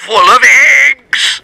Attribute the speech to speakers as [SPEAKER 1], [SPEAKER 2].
[SPEAKER 1] full of eggs.